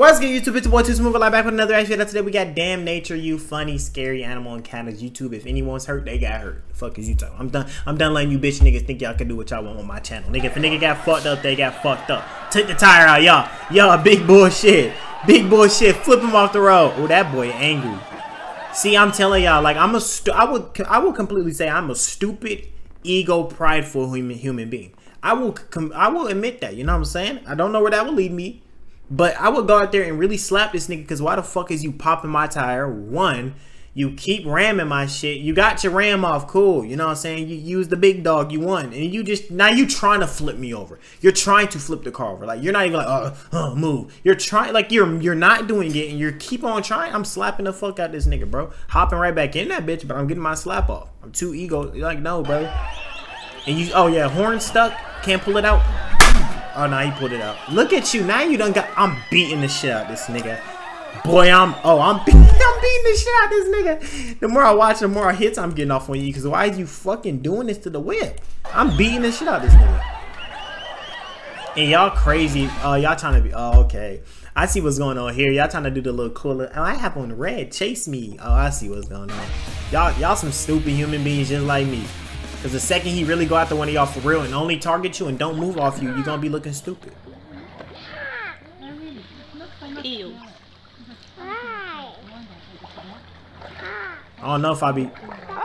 What's good, YouTube? It's your boy Too Smoove. I'm back with another action. Today we got Damn Nature, you funny, scary animal encounters. YouTube, if anyone's hurt, they got hurt. The fuck is you talking? I'm done. I'm done letting you bitch niggas think y'all can do what y'all want on my channel. Nigga, if a nigga got fucked up, they got fucked up. Take the tire out, y'all. Y'all big bullshit. Big bullshit. Flip him off the road. Oh, that boy angry. See, I'm telling y'all, like I'm a, I would, I would completely say I'm a stupid, ego, prideful human human being. I will, I will admit that. You know what I'm saying? I don't know where that will lead me. But I would go out there and really slap this nigga because why the fuck is you popping my tire? One, you keep ramming my shit. You got your ram off, cool. You know what I'm saying? You use the big dog, you won. And you just, now you trying to flip me over. You're trying to flip the car over. Like, you're not even like, oh, oh move. You're trying, like, you're you're not doing it and you keep on trying. I'm slapping the fuck out this nigga, bro. Hopping right back in that bitch, but I'm getting my slap off. I'm too ego. Like, no, bro. And you, oh yeah, horn stuck. Can't pull it out. Oh, no, he pulled it out. Look at you. Now you done got... I'm beating the shit out this nigga. Boy, I'm... Oh, I'm, be I'm beating the shit out this nigga. The more I watch, the more hits I'm getting off on you. Because why is you fucking doing this to the whip? I'm beating the shit out this nigga. And y'all crazy. Oh, y'all trying to be... Oh, okay. I see what's going on here. Y'all trying to do the little cooler. Oh, I have on red. Chase me. Oh, I see what's going on. Y'all, y'all some stupid human beings just like me. Because the second he really go after one of y'all for real and only target you and don't move off you, you're going to be looking stupid. I don't know if I be...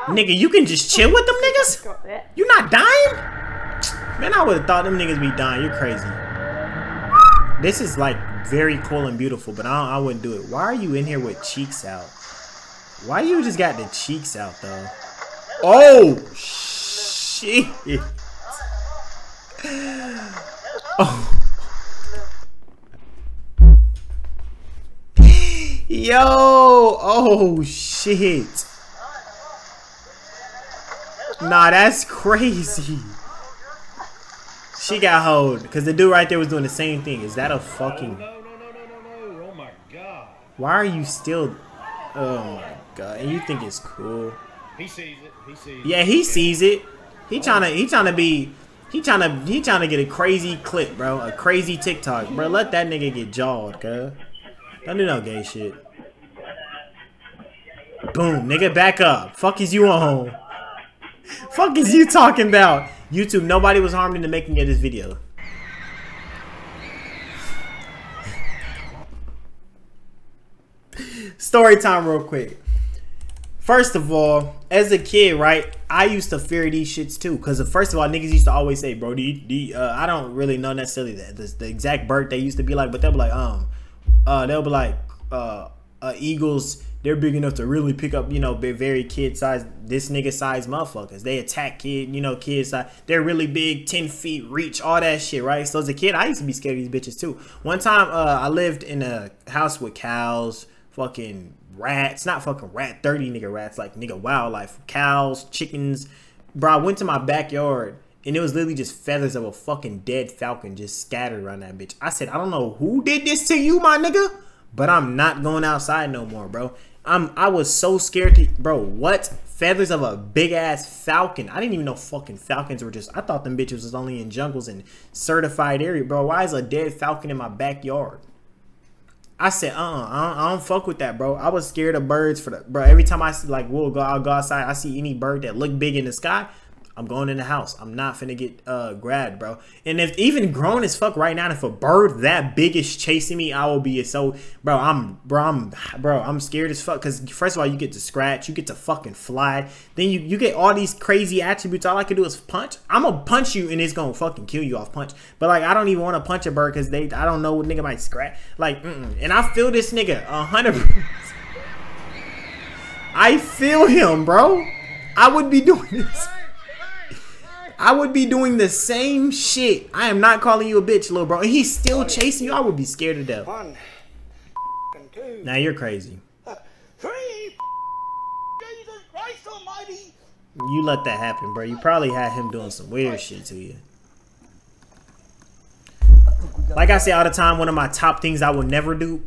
Nigga, you can just chill with them niggas? You not dying? Man, I would have thought them niggas be dying. You're crazy. This is like very cool and beautiful, but I, I wouldn't do it. Why are you in here with cheeks out? Why you just got the cheeks out, though? Oh, shit. Oh. Yo, oh shit. Nah, that's crazy. She got hold because the dude right there was doing the same thing. Is that a fucking? No, no, no, no, no, no! Oh! Why are you still? Oh my god! And you think it's cool? He sees it. He sees. it. Yeah, he sees it. He trying to he trying to be he trying to he trying to get a crazy clip, bro. A crazy TikTok, bro. Let that nigga get jawed, cuz. Don't do no gay shit. Boom, nigga, back up. Fuck is you on? Fuck is you talking about? YouTube, nobody was harmed in the making of this video. Story time real quick. First of all, as a kid, right, I used to fear these shits too. Cause first of all, niggas used to always say, bro, the, the, uh, I don't really know necessarily the, the, the, exact bird they used to be like, but they'll be like, um, uh, they'll be like, uh, uh, eagles, they're big enough to really pick up, you know, very kid size, this nigga size motherfuckers. They attack kid, you know, kids. They're really big, 10 feet reach, all that shit, right? So as a kid, I used to be scared of these bitches too. One time, uh, I lived in a house with cows, fucking rats, not fucking rat, 30 nigga rats, like nigga wildlife, cows, chickens. Bro, I went to my backyard and it was literally just feathers of a fucking dead falcon just scattered around that bitch. I said, I don't know who did this to you, my nigga, but I'm not going outside no more, bro. I'm I was so scared to bro, what? Feathers of a big ass falcon. I didn't even know fucking falcons were just I thought them bitches was only in jungles and certified area, bro. Why is a dead falcon in my backyard? I said, uh, uh I, don't, I don't fuck with that, bro. I was scared of birds for the, bro. Every time I see, like, we'll go, I'll go outside, I see any bird that look big in the sky, I'm going in the house. I'm not finna get uh grabbed, bro. And if even grown as fuck right now, if a bird that big is chasing me, I will be so bro. I'm bro. I'm bro. I'm scared as fuck. Cause first of all, you get to scratch, you get to fucking fly. Then you you get all these crazy attributes. All I can do is punch. I'm gonna punch you and it's gonna fucking kill you off punch. But like I don't even want to punch a bird because they I don't know what nigga might scratch. Like mm -mm. and I feel this nigga a hundred. I feel him, bro. I would be doing this. I would be doing the same shit. I am not calling you a bitch, little bro. And he's still chasing you. I would be scared to death. One, two, now you're crazy. Uh, three, Jesus Christ Almighty. You let that happen, bro. You probably had him doing some weird shit to you. Like I say all the time, one of my top things I will never do.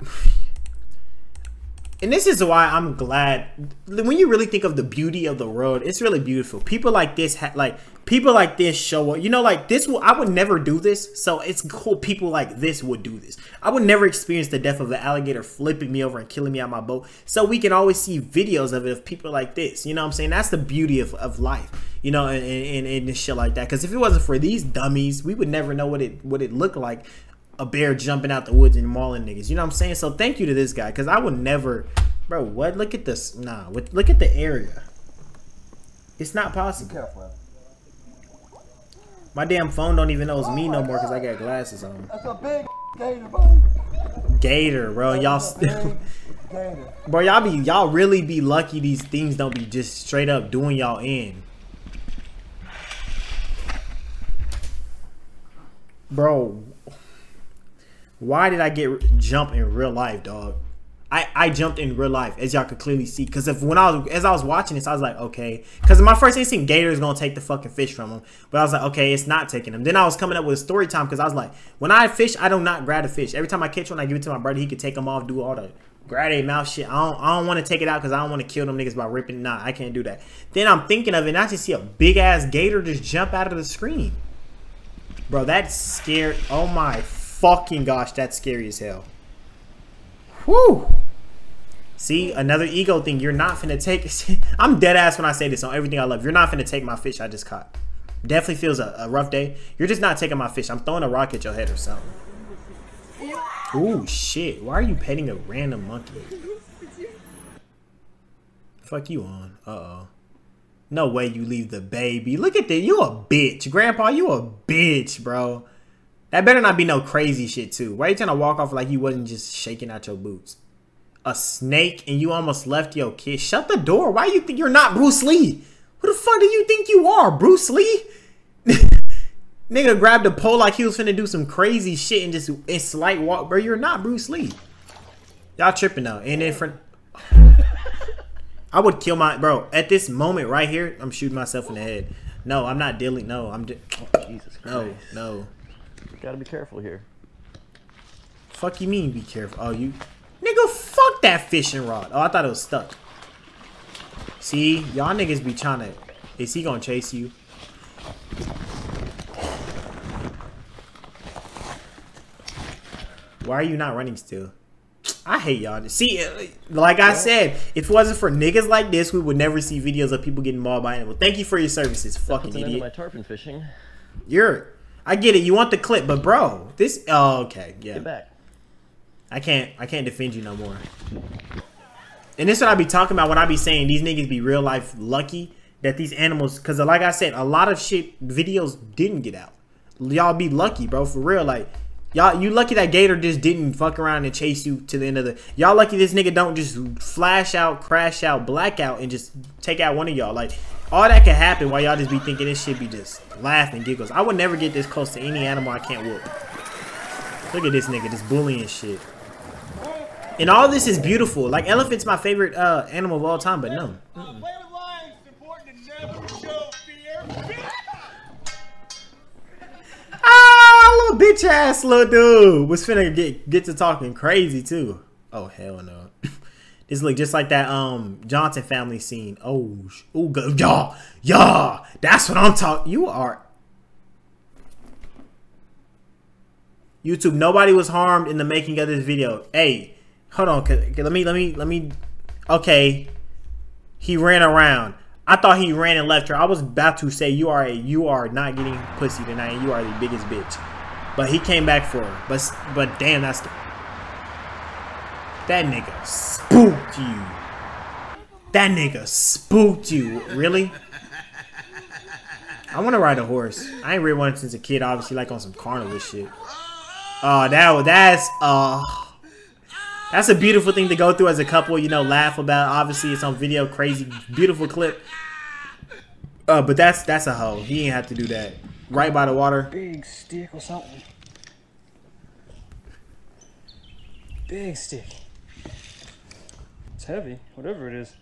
And this is why I'm glad when you really think of the beauty of the world, it's really beautiful. People like this, ha- like people like this, show up. You know, like this. Will, I would never do this, so it's cool. People like this would do this. I would never experience the death of an alligator flipping me over and killing me on my boat. So we can always see videos of it of people like this. You know what I'm saying? That's the beauty of, of life. You know, and, and, and shit like that. Because if it wasn't for these dummies, we would never know what it what it looked like a bear jumping out the woods and mauling niggas. You know what I'm saying? So thank you to this guy because I would never, bro. What? Look at this. Nah, with, look at the area. It's not possible. My damn phone don't even know it's me no more because I got glasses on. That's a big gator, buddy. Gator, bro. Y'all, Big gator. bro. Y'all be y'all really be lucky these things don't be just straight up doing y'all in. Bro, why did I get jump in real life, dog? I, I jumped in real life, as y'all could clearly see. Because if when I was as I was watching this, I was like, okay. Because my first instinct, Gator is gonna take the fucking fish from him. But I was like, okay, it's not taking him. Then I was coming up with a story time because I was like, when I fish, I do not grab a fish. Every time I catch one, I give it to my brother. He could take them off, do all the grab a mouth shit. I don't, I don't want to take it out because I don't want to kill them niggas by ripping. Nah, I can't do that. Then I'm thinking of it, and I just see a big ass gator just jump out of the screen. Bro, that's scared. Oh my fucking gosh, that's scary as hell. Whew. See, another ego thing. You're not finna take. I'm dead ass when I say this on everything I love. You're not finna take my fish I just caught. Definitely feels a, a rough day. You're just not taking my fish. I'm throwing a rock at your head or something. Ooh, shit. Why are you petting a random monkey? Fuck you on. Uh oh. No way you leave the baby. Look at that. You a bitch. Grandpa, you a bitch, bro. That better not be no crazy shit, too. Why you trying to walk off like you wasn't just shaking out your boots? A snake and you almost left your kid. Shut the door. Why you think you're not Bruce Lee? Who the fuck do you think you are, Bruce Lee? Nigga grabbed a pole like he was finna do some crazy shit and just in slight walk. Bro, you're not Bruce Lee. Y'all tripping though. And in front. I would kill my bro at this moment right here. I'm shooting myself in the head. No, I'm not dealing. No, I'm just. Oh, Jesus Christ. No, no. Gotta be careful here. Fuck you mean be careful? Oh, you. Nigga, fuck that fishing rod. Oh, I thought it was stuck. See, y'all niggas be trying to. Is he gonna chase you? Why are you not running still? I hate y'all. See, uh, like I said, if it wasn't for niggas like this, we would never see videos of people getting mauled by animals. Thank you for your services, fucking Puts an end to my idiot. tarpon fishing. You're. I get it. You want the clip, but bro, this. Oh, okay, yeah. Get back. I can't I can't defend you no more. And this is what I be talking about when I be saying these niggas be real life lucky that these animals because like I said, a lot of shit videos didn't get out. Y'all be lucky, bro, for real. Like y'all you lucky that Gator just didn't fuck around and chase you to the end of the y'all lucky this nigga don't just flash out, crash out, blackout, and just take out one of y'all. Like all that could happen while y'all just be thinking this shit be just laughing giggles. I would never get this close to any animal I can't whoop. Look at this nigga, this bullying shit. And all this is beautiful. Like elephant's my favorite uh, animal of all time, but no. Play with bitch ass little dude was finna get get to talking crazy too. Oh hell no. This look just like that um Johnson family scene. Oh, sh- oh, go, y'all, y'all. That's what I'm talking. You are YouTube. Nobody was harmed in the making of this video. Hey, hold on. Let me, let me, let me. Okay, he ran around. I thought he ran and left her. I was about to say you are a you are not getting pussy tonight. You are the biggest bitch. But he came back for her. But but damn, that's the that nigga spooked you. That nigga spooked you. Really? I want to ride a horse. I ain't ridden one since a kid. Obviously, like on some carnival shit. Oh, that that's uh that's a beautiful thing to go through as a couple. You know, laugh about. Obviously, it's on video. Crazy, beautiful clip. Uh, but that's that's a hoe. He ain't have to do that. Right by the water. Big stick or something. Big stick. It's heavy, whatever it is.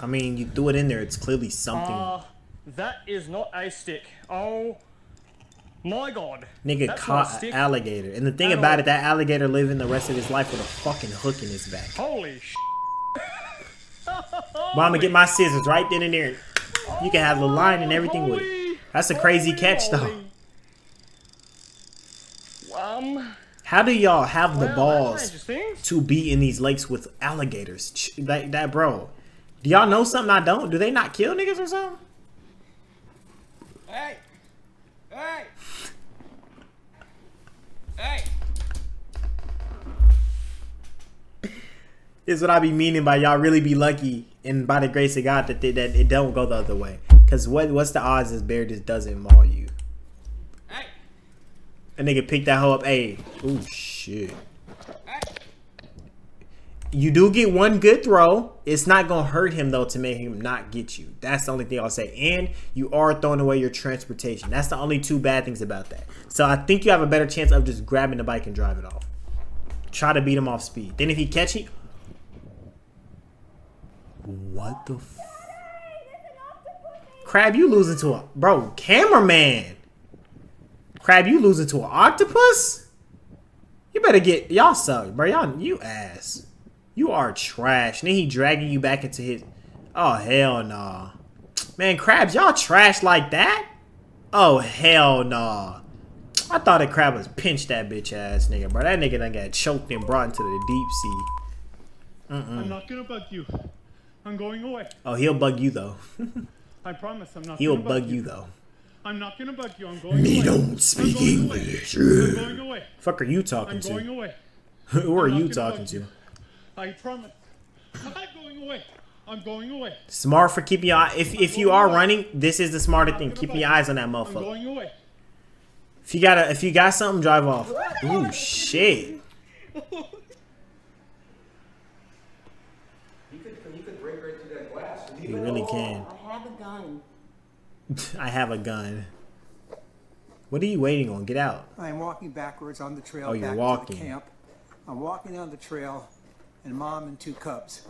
I mean, you threw it in there. It's clearly something. Uh, that is not a stick. Oh, My God. Nigga That's caught an alligator. And the thing At about all. it, that alligator living the rest of his life with a fucking hook in his back. Holy sh. Gonna get my scissors right then and there. You can have the line and everything with it. That's a crazy holy catch, though. Um, How do y'all have the balls to be in these lakes with alligators? Like that, bro. Do y'all know something I don't? Do they not kill niggas or something? Hey! Hey! Hey! Is what I be meaning by y'all really be lucky and by the grace of God that they, that it don't go the other way. Cause what what's the odds this bear just doesn't maul you? Hey! A nigga pick that hoe up. Hey, oh shit. Hey! You do get one good throw. It's not gonna hurt him though to make him not get you. That's the only thing I'll say. And you are throwing away your transportation. That's the only two bad things about that. So I think you have a better chance of just grabbing the bike and drive it off. Try to beat him off speed. Then if he catch you, what the? F- Crab, you losing to a bro cameraman. Crab, you losing to an octopus? You better get y'all suck, bro. Y'all you ass. You are trash. And then he dragging you back into his. Oh hell nah, man. Crabs, y'all trash like that? Oh hell nah. I thought a crab was pinched that bitch ass nigga, bro. That nigga done got choked and brought into the deep sea. I'm not gonna bug you. I'm going away. Oh, he'll bug you though. I promise I'm not He'll gonna bug you though. I'm not gonna bug you. I'm going Me away. don't speak I'm going away. English. I'm going away. Fuck are you I'm talking going to? away. Who are you talking to? you. I promise. I'm not going away. I'm going away. Smart for keeping your eye. If if you are running, this is the smarter thing. Keep your eyes on that I'm motherfucker. going away. If you got to if you got something, drive off. Ooh shit. You really can. I have a gun. I have a gun. What are you waiting on? Get out. I'm walking backwards on the trail Oh, you're back walking. to the camp. I'm walking down the trail, and mom and two cubs.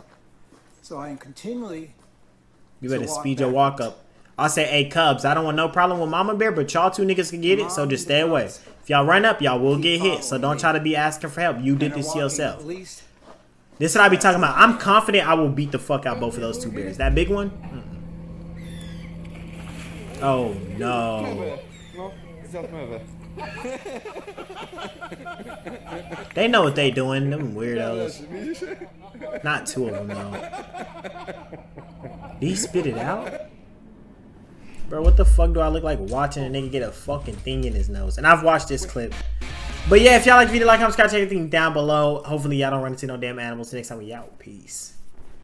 So I am continually. You better So walk speed your walk up. I'll say, hey Cubs, I don't want no problem with Mama Bear, but y'all two niggas can get it, so just stay away. Cubs. If y'all run up, y'all will Keep get hit. So don't try to be asking for help. You did this to yourself. At least This is what I be talking about. I'm confident I will beat the fuck out both of those two bears. That big one? Mm-mm. Oh no. They know what they doing, them weirdos. Not two of them though. Did he spit it out? Bro, what the fuck do I look like watching a nigga get a fucking thing in his nose? And I've watched this clip. But yeah, if y'all like the video, like, comment, subscribe, check everything down below. Hopefully y'all don't run into no damn animals. Next time we out. Peace.